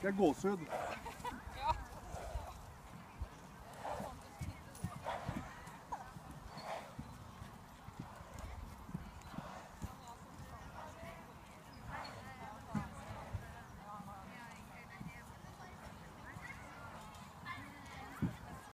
Quer gol, cedo.